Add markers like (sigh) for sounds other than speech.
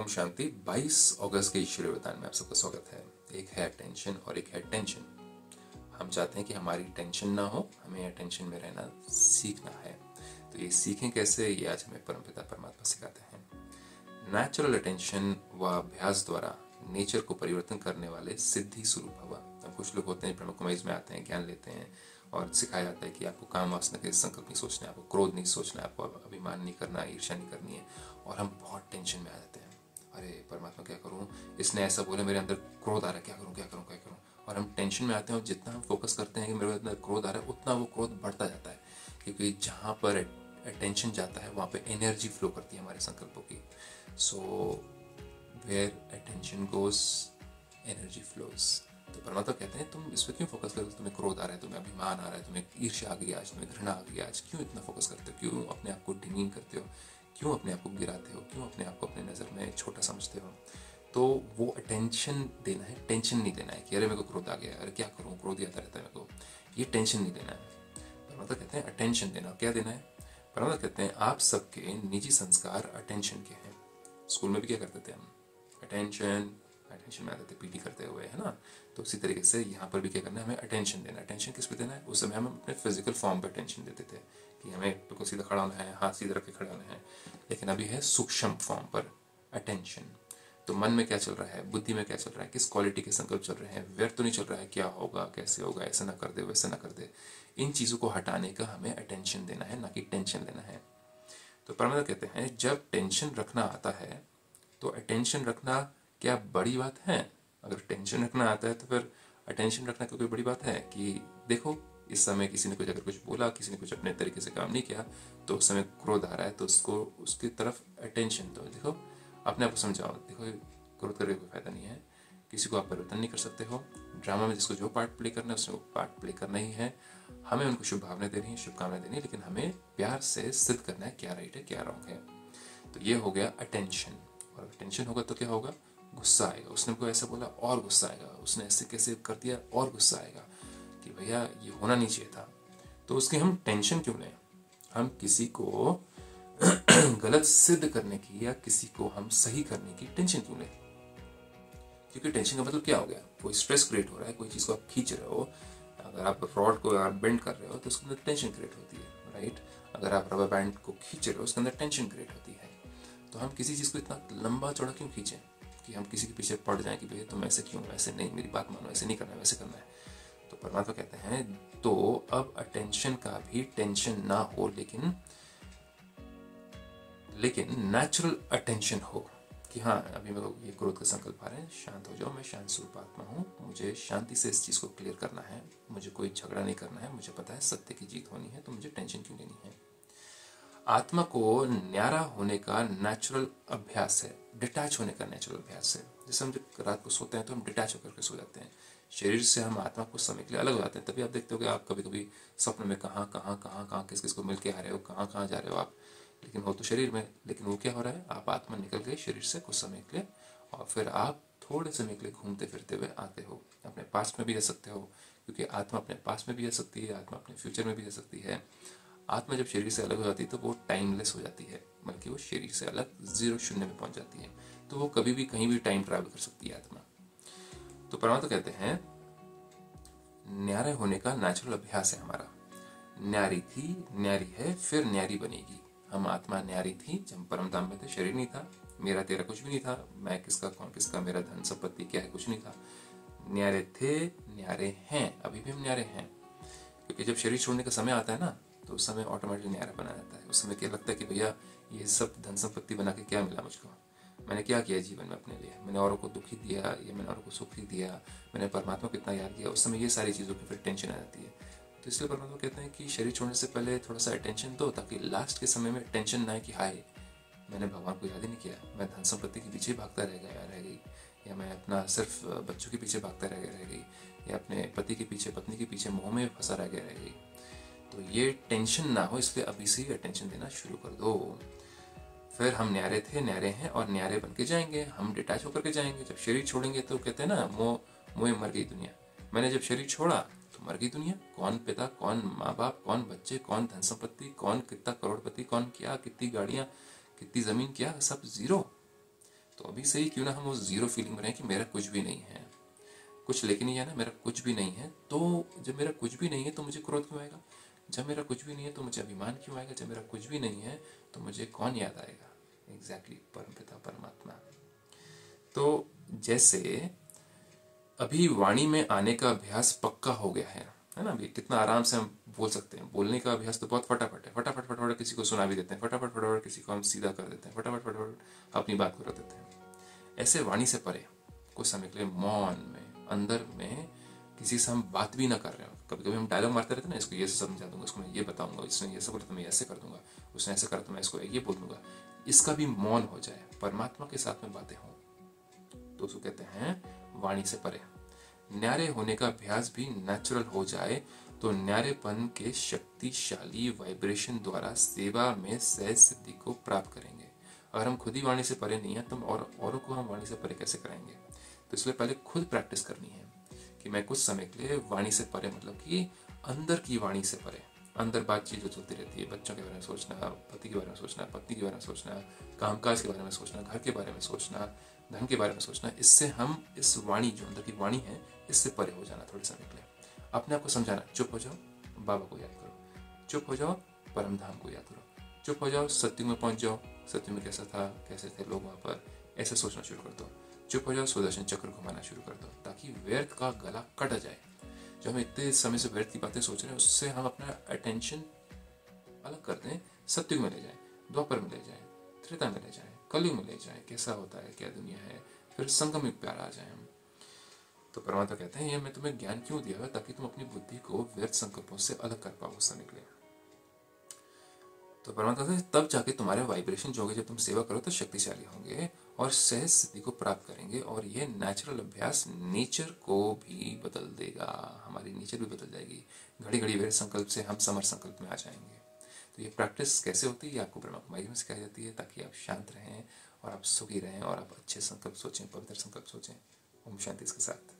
ओम शांति। 22 अगस्त के ईश्वरीय वरदान में आप सबका स्वागत है। एक है टेंशन और एक है टेंशन हम चाहते हैं कि हमारी टेंशन ना हो, हमें टेंशन में रहना सीखना है। तो ये सीखें कैसे, ये आज हमें परमपिता परमात्मा सिखाते हैं। नेचुरल अटेंशन व अभ्यास द्वारा नेचर को परिवर्तन करने वाले सिद्धि स्वरूप हवा अब कुछ लोग होते हैं ब्रह्मकुमारीज में आते हैं, ज्ञान लेते हैं और सिखाया जाता है कि आपको काम वासना के संकल्प नहीं सोचना है, आपको क्रोध नहीं सोचना है, आपको अभिमान नहीं करना ईर्षा नहीं करनी है और हम बहुत टेंशन में आ जाते हैं। अरे, परमात्मा क्या करूँ? इसने ऐसा बोला, मेरे अंदर क्रोध आ रहा है, क्या करूँ क्या करूँ क्या करूँ? और हम टेंशन में आते हैं और जितना हम फोकस करते हैं कि मेरे अंदर क्रोध आ रहा है, उतना वो क्रोध बढ़ता जाता है। क्योंकि जहाँ पर अटेंशन जाता है, वहाँ पे एनर्जी फ्लो करती है हमारे संकल्पों की। So where attention goes energy flows तो परमात्मा कहते हैं, तुम इस पर क्यों फोकस करते हो? तुम्हें क्रोध आ रहा है, तुम्हें अभिमान आ रहा है, तुम्हें ईर्ष्या आ गई, आज तुम्हें घृणा आ गई, आज क्यों इतना फोकस करते हो? क्यों अपने आप को डिमीन करते हो? क्यों अपने आप को गिराते हो? क्यों अपने आप को अपने नज़र में छोटा समझते हो? तो वो अटेंशन देना है टेंशन नहीं देना है कि अरे मेरे को क्रोध आ गया, अरे क्या करूँ? क्रोध आता रहता है मेरे को। ये टेंशन नहीं देना है। परमात्मा कहते हैं अटेंशन देना क्या देना है? परमात्मा कहते हैं, आप सबके निजी संस्कार अटेंशन के हैं। स्कूल में भी क्या करते थे हम? अटेंशन अटेंशन में आते थे पीटी करते हुए, है ना? तो उसी तरीके से यहाँ पर भी क्या करना है, हमें अटेंशन देना अटेंशन किस पे देना है? उस समय हम अपने फ़िज़िकल फॉर्म पर अटेंशन देते थे कि हमें बिल्कुल सीधा खड़ा होना है, हाथ सीधे रख के खड़ा होना है। लेकिन अभी है सूक्ष्म फॉर्म पर अटेंशन तो मन में क्या चल रहा है? बुद्धि में क्या चल रहा है? किस क्वालिटी के संकल्प चल रहे हैं? व्यर्थ तो नहीं चल रहा है क्या होगा, कैसे होगा, ऐसा ना कर दे, वैसा ना कर दे। इन चीज़ों को हटाने का हमें अटेंशन देना है, ना कि टेंशन लेना है। तो परमात्मा कहते हैं, जब टेंशन रखना आता है तो अटेंशन रखना क्या बड़ी बात है? अगर टेंशन रखना आता है तो फिर अटेंशन रखना कोई बड़ी बात है? कि देखो, इस समय किसी ने कुछ अगर कुछ बोला, किसी ने कुछ अपने तरीके से काम नहीं किया तो उस समय क्रोध आ रहा है तो उसको, उसकी तरफ़ अटेंशन दो। देखो, अपने आप को समझाओ। देखो, क्रोध करके कोई फ़ायदा नहीं है। किसी को आप परिवर्तन नहीं कर सकते हो। ड्रामा में जिसको जो पार्ट प्ले करना है, उसने पार्ट प्ले करना ही है। हमें उनको शुभ भावनाएँ देनी है, शुभकामनाएँ देनी है, लेकिन हमें प्यार से सिद्ध करना है, क्या राइट है, क्या रॉन्ग है। तो ये हो गया अटेंशन और अटेंशन होगा तो क्या होगा? गुस्सा आएगा। उसने को ऐसा बोला, और गुस्सा आएगा। उसने ऐसे कैसे कर दिया, और गुस्सा आएगा कि भैया, ये होना नहीं चाहिए था। तो उसकी हम टेंशन क्यों लें? हम किसी को (clears throat) गलत सिद्ध करने की या किसी को हम सही करने की टेंशन क्यों लें? क्योंकि टेंशन का मतलब क्या हो गया? कोई स्ट्रेस क्रिएट हो रहा है, कोई चीज़ को आप खींच रहे हो, अगर आप रॉड को आप बेंड कर रहे हो तो उसके अंदर टेंशन क्रिएट होती है राइट अगर आप रबर बैंड को खींच रहे हो, उसके अंदर टेंशन क्रिएट होती है। तो हम किसी चीज़ को इतना लंबा चौड़ा क्यों खींचें? कि हम किसी के पीछे पड़ जाए कि भैया तुम ऐसे क्यों? ऐसे नहीं, मेरी बात मानो, ऐसे नहीं करना है, वैसे करना है। तो परमात्मा कहते हैं तो अब अटेंशन का भी टेंशन ना हो, लेकिन लेकिन नेचुरल अटेंशन हो। कि हाँ अभी मेरे को ये क्रोध का संकल्प आ रहे हैं। शांत हो जाओ, मैं शांत स्वरूप आत्मा हूँ। मुझे शांति से इस चीज़ को क्लियर करना है। मुझे कोई झगड़ा नहीं करना है। मुझे पता है सत्य की जीत होनी है तो मुझे टेंशन क्यों लेनी है? आत्मा को न्यारा होने का नेचुरल अभ्यास है। डिटैच होने का नेचुरल अभ्यास है। जैसे हम जब रात को सोते हैं तो हम डिटैच होकर के सो जाते हैं। शरीर से हम आत्मा को समय के लिए अलग हो जाते हैं। तभी आप देखते हो कि आप कभी कभी स्वप्न में कहाँ कहाँ कहाँ कहाँ किस किस को मिल के आ रहे हो, कहाँ कहाँ जा रहे हो आप। लेकिन वो तो शरीर में, लेकिन वो क्या हो रहा है? आप आत्मा निकल गए शरीर से कुछ समय के लिए और फिर आप थोड़े समय के लिए घूमते फिरते हुए आते हो। अपने पास में भी रह सकते हो, क्योंकि आत्मा अपने पास में भी रह सकती है, आत्मा अपने फ्यूचर में भी रह सकती है। आत्मा जब शरीर से अलग हो जाती है तो वो टाइमलेस हो जाती है, बल्कि वो शरीर से अलग ज़ीरो शून्य में पहुँच जाती है। तो वो कभी भी कहीं भी टाइम ट्रैवल कर सकती है आत्मा। तो परमात्मा कहते हैं, न्यारे होने का नेचुरल अभ्यास है हमारा। न्यारी थी, न्यारी है, फिर न्यारी बनेगी। हम आत्मा न्यारी थी, जब परम धाम में थे, शरीर नहीं था। मेरा तेरा कुछ भी नहीं था, मैं किसका, कौन किसका, मेरा धन संपत्ति क्या है, कुछ नहीं था। न्यारे थे, न्यारे हैं, अभी भी हम न्यारे हैं। क्योंकि जब शरीर छोड़ने का समय आता है ना तो उस समय ऑटोमेटिकली न्यारा बना रहता है। उस समय क्या लगता है कि भैया, ये सब धन संपत्ति बना के क्या मिला मुझको? मैंने क्या किया जीवन में अपने लिए? मैंने औरों को दुखी दिया, या मैंने औरों को सुखी दिया? मैंने परमात्मा को इतना याद किया? उस समय ये सारी चीज़ों की फिर टेंशन आ जाती है। तो इसलिए परमात्मा कहते हैं कि शरीर छोड़ने से पहले थोड़ा सा अटेंशन दो, ताकि लास्ट के समय में टेंशन ना आए कि हाय, मैंने भगवान को याद ही नहीं किया। मैं धन संपत्ति के पीछे भागता रह गया, रह गई। या मैं अपना सिर्फ़, बच्चों के पीछे भागता रह गया, रह गई। या अपने पति के पीछे, पत्नी के पीछे मोह में फंसा रह गया, रह गई। तो ये टेंशन ना हो, इसलिए अभी से ही अटेंशन देना शुरू कर दो। फिर हम न्यारे थे, न्यारे हैं और न्यारे बन के जाएँगे। हम डिटैच होकर के जाएँगे। जब शरीर छोड़ेंगे तो कहते हैं ना मोह मोह मर गई दुनिया। मैंने जब शरीर छोड़ा तो मर गई दुनिया। कौन पिता, कौन माँ बाप कौन बच्चे, कौन धन संपत्ति कौन कितना करोड़पति, कौन क्या, कितनी गाड़ियाँ, कितनी ज़मीन, क्या, सब ज़ीरो तो अभी से ही क्यों ना हम उस ज़ीरो फीलिंग में रहें कि मेरा कुछ भी नहीं है। कुछ लेके नहीं जाना मेरा कुछ भी नहीं है। तो जब मेरा कुछ भी नहीं है तो मुझे क्रोध क्यों आएगा? जब मेरा कुछ भी नहीं है तो मुझे अभिमान क्यों आएगा? जब मेरा कुछ भी नहीं है तो मुझे कौन याद आएगा? एग्जैक्टली परम पिता परमात्मा। तो जैसे अभी वाणी में आने का अभ्यास पक्का हो गया है है ना? अभी कितना आराम से हम बोल सकते हैं। बोलने का अभ्यास तो बहुत फटाफट है। फटाफट फटाफट किसी को सुना भी देते हैं। फटाफट फटाफट किसी को हम सीधा कर देते हैं। फटाफट फटाफट अपनी बात को रख देते हैं। ऐसे वाणी से परे, कुछ समय के लिए मौन में, अंदर में किसी से हम बात भी ना कर रहे हो। कभी कभी हम डायलॉग मारते रहते ना, इसको ये समझा दूँगा, इसको मैं ये बताऊँगा, इसने ये सब बोला तो मैं ऐसे कर दूँगा, उसने ऐसे करा तो मैं इसको ये बोल दूँगा। इसका भी मौन हो जाए, परमात्मा के साथ में बातें हों। तो उसको कहते हैं, वाणी से परे। न्यारे होने का अभ्यास भी नेचुरल हो जाए तो न्यारेपन के शक्तिशाली वाइब्रेशन द्वारा सेवा में सह सिद्धि को प्राप्त करेंगे। अगर हम खुद ही वाणी से परे नहीं है तो हम और, औरों को हम वाणी से परे कैसे कराएँगे? तो इसलिए पहले खुद प्रैक्टिस करनी है। कि मैं कुछ समय के लिए वाणी से परे मतलब कि अंदर की वाणी से परे, अंदर बातचीत जो चलती रहती है, बच्चों के बारे में सोचना, पति के बारे में सोचना, पत्नी के बारे में सोचना, कामकाज के बारे में सोचना, घर के बारे में सोचना, धन के बारे में सोचना, इससे हम, इस वाणी जो अंदर की वाणी है, इससे परे हो जाना थोड़े समय के लिए। अपने आप को समझाना, चुप हो जाओ, बाबा को याद करो। चुप हो जाओ, परम धाम को याद करो। चुप हो जाओ सत्यु में पहुँच जाओ। सत्यु में कैसा था, कैसे थे लोग वहाँ पर, ऐसे सोचना शुरू कर दो। चुप हो जाओ सुदर्शन चक्र घुमाना शुरू कर दो, ताकि व्यर्थ का गला कट जाए। जो हम इतने समय से व्यर्थ की बातें सोच रहे हैं, उससे हम अपना अटेंशन अलग कर दें सत्य में ले जाए, द्वापर में ले जाए, त्रेता में ले जाए, कलयुग में ले जाए, कैसा होता है, क्या दुनिया है, फिर संगम में प्यार आ जाए हम। तो परमात्मा कहते हैं, ये मैं तुम्हें ज्ञान क्यों दिया है? ताकि तुम अपनी बुद्धि को व्यर्थ संकल्पों से अलग कर पाओ उस समय के लिए तो परमात्मा कहते हैं, तब जाके तुम्हारे वाइब्रेशन जो होंगे जब तुम सेवा करो तो शक्तिशाली होंगे। और सहज स्थिति को प्राप्त करेंगे और यह नेचुरल अभ्यास नेचर को भी बदल देगा। हमारी नेचर भी बदल जाएगी। घड़ी घड़ी वेर संकल्प से हम समर संकल्प में आ जाएँगे। तो ये प्रैक्टिस कैसे होती है? ये आपको ब्रह्मा कुमारी में सिखाई जाती है ताकि आप शांत रहें और आप सुखी रहें और आप अच्छे संकल्प सोचें, पवित्र संकल्प सोचें। ओम शांति इसके साथ।